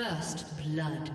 First blood.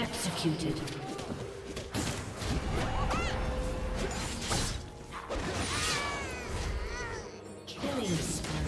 Executed. Killing.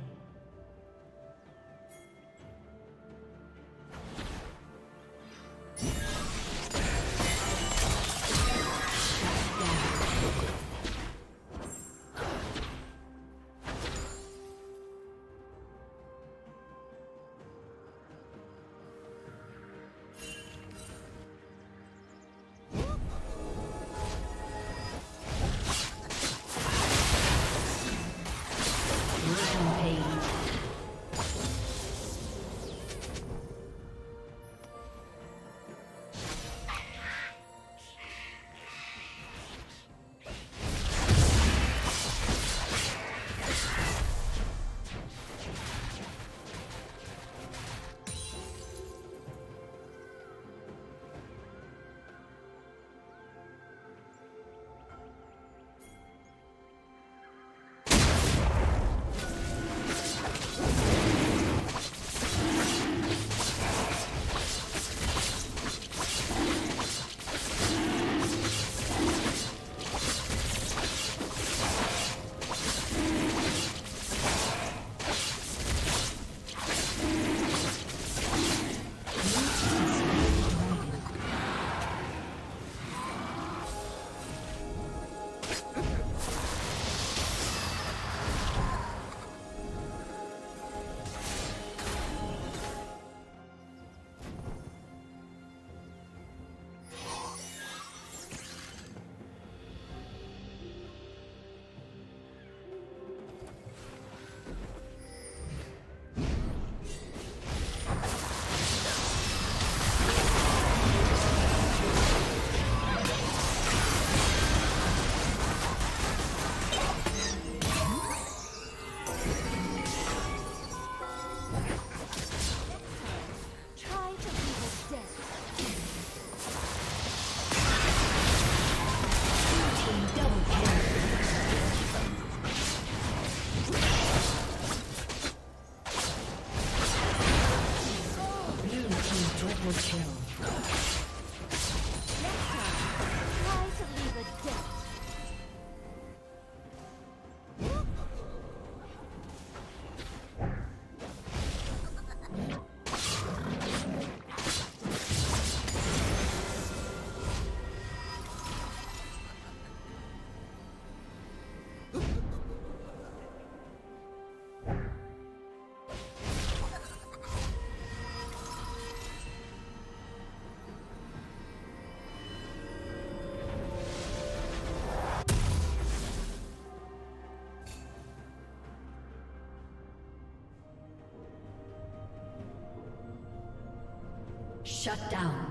Shut down.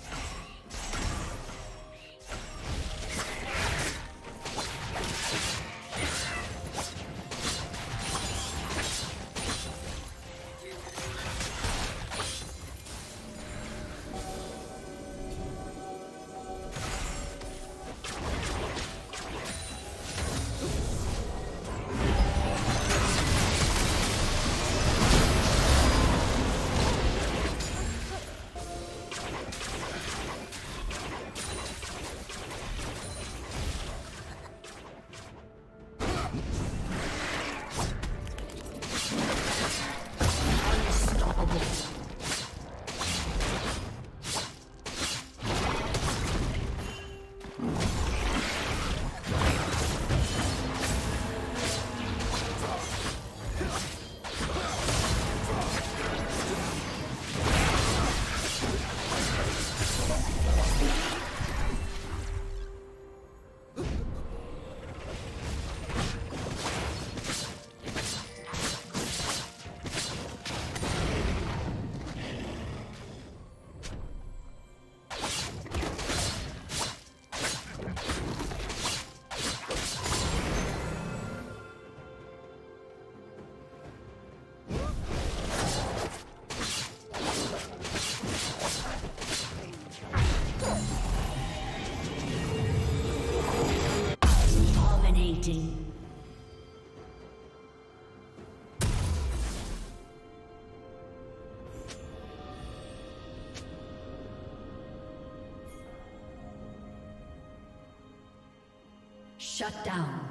Let's go. Shut down.